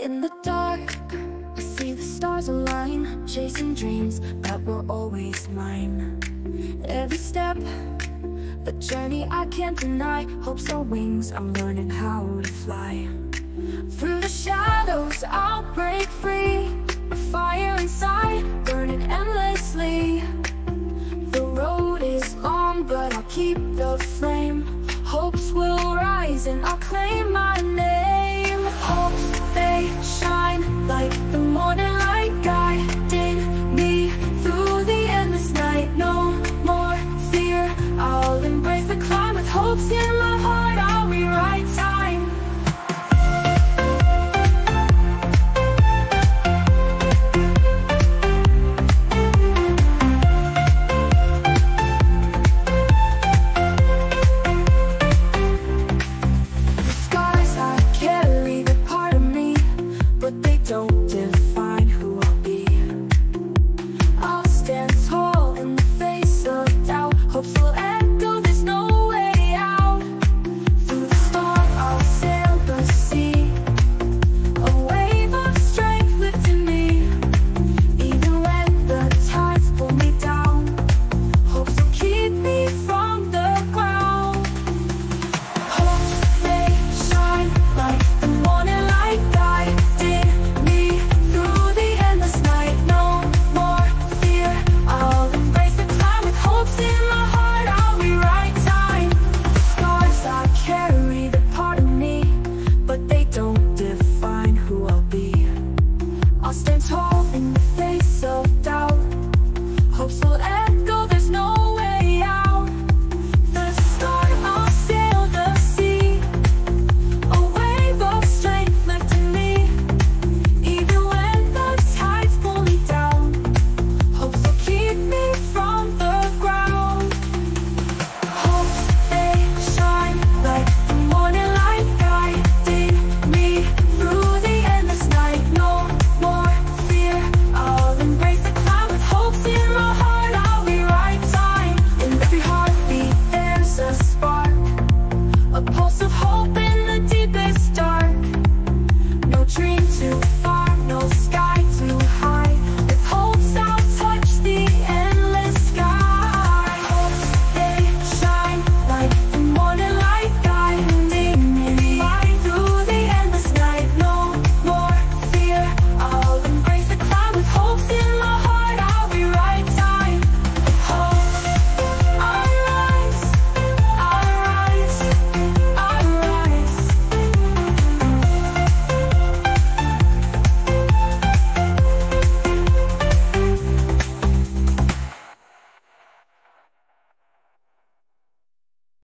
In the dark, I see the stars align Chasing dreams that were always mine. Every step, a journey I can't deny Hopes are wings, I'm learning how to fly. Through the shadows, I'll break free. A fire inside, burning endlessly. The road is long, but I'll keep the flame. Hopes will rise and I'll claim my opción